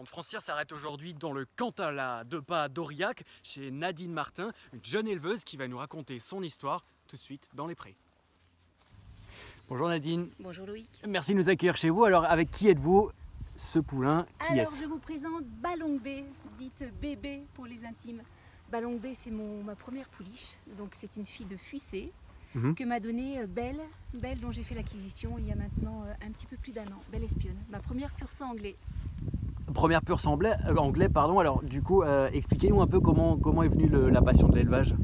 Monde, Francière s'arrête aujourd'hui dans le Cantal à deux pas d'Aurillac chez Nadine Martin, une jeune éleveuse qui va nous raconter son histoire tout de suite dans les prés. Bonjour Nadine. Bonjour Loïc. Merci de nous accueillir chez vous. Alors avec qui êtes-vous ce poulain? Qui Alors je vous présente Ballon B, dite bébé pour les intimes. Ballon B c'est ma première pouliche, donc c'est une fille de Fuissé Mhm. que m'a donnée euh, Belle, Belle dont j'ai fait l'acquisition il y a maintenant euh, un petit peu plus d'un an, Belle espionne, ma première pur sang anglais. Première pure sang anglais, euh, anglais, pardon. Alors du coup, euh, expliquez-nous un peu comment, comment est venue le- la passion de l'élevage.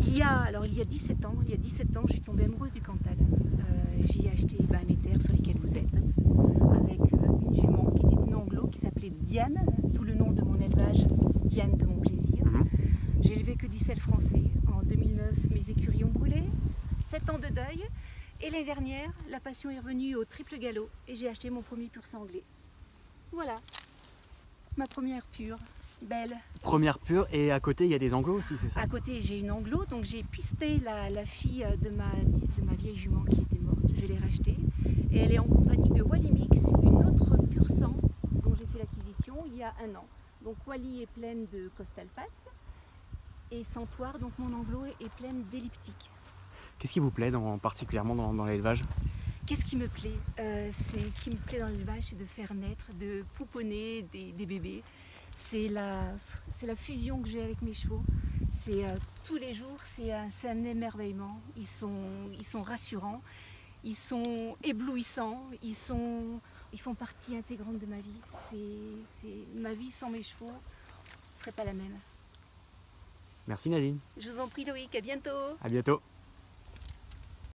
Il y a, alors il y a 17 ans, il y a 17 ans, je suis tombée amoureuse du Cantal. Euh, J'y ai acheté ben, les terres sur lesquelles vous êtes, avec euh, une jument qui était une anglo qui s'appelait Diane, tout le nom de mon élevage, Diane de mon plaisir. Mhm. J'ai élevé que du sel français. En 2009, mes écuries ont brûlé, 7 ans de deuil, et l'année dernière, la passion est revenue au triple galop et j'ai acheté mon premier pur sang anglais. Voilà, ma première pure, belle, Première pure et à côté il y a des anglos aussi, c'est ça à côté, j'ai une anglo, donc j'ai pisté la, la fille de ma, de ma vieille jument qui était morte. Je l'ai rachetée. Et elle est en compagnie de Wally Mix, une autre pur sang dont j'ai fait l'acquisition il y a un an. Donc Wally est pleine de costalpates et Santoire, donc mon anglo, est pleine d'elliptiques. Qu'est-ce qui vous plaît dans- particulièrement dans, dans l'élevage? Qu'est-ce qui me plaît Euh, c'est, Ce qui me plaît dans l'élevage, c'est de faire naître, de pouponner des, des bébés. C'est la, c'est la fusion que j'ai avec mes chevaux. C'est euh, tous les jours, c'est un, émerveillement. Ils sont, ils sont rassurants, ils sont éblouissants, ils, sont, ils font partie intégrante de ma vie. C'est, c'est, ma vie sans mes chevaux ne serait pas la même. Merci Nadine, Je vous en prie Loïc, à bientôt à bientôt.